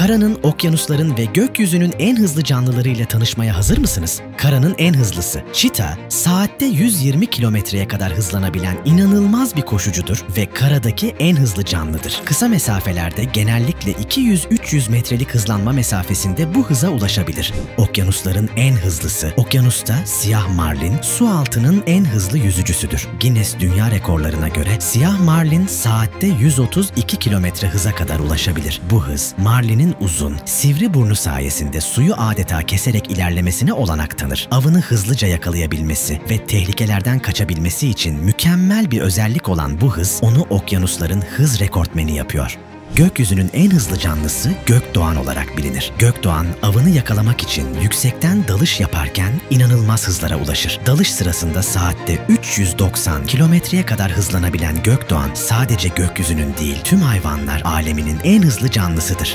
Karanın, okyanusların ve gökyüzünün en hızlı canlılarıyla tanışmaya hazır mısınız? Karanın en hızlısı, çita, saatte 120 kilometreye kadar hızlanabilen inanılmaz bir koşucudur ve karadaki en hızlı canlıdır. Kısa mesafelerde genellikle 200-300 metrelik hızlanma mesafesinde bu hıza ulaşabilir. Okyanusların en hızlısı, okyanusta siyah marlin su altının en hızlı yüzücüsüdür. Guinness Dünya Rekorlarına göre siyah marlin saatte 132 kilometre hıza kadar ulaşabilir. Bu hız, marlinin uzun, sivri burnu sayesinde suyu adeta keserek ilerlemesine olanak tanır. Avını hızlıca yakalayabilmesi ve tehlikelerden kaçabilmesi için mükemmel bir özellik olan bu hız onu okyanusların hız rekortmeni yapıyor. Gökyüzünün en hızlı canlısı gökdoğan olarak bilinir. Gökdoğan avını yakalamak için yüksekten dalış yaparken inanılmaz hızlara ulaşır. Dalış sırasında saatte 390 kilometreye kadar hızlanabilen gökdoğan sadece gökyüzünün değil tüm hayvanlar aleminin en hızlı canlısıdır.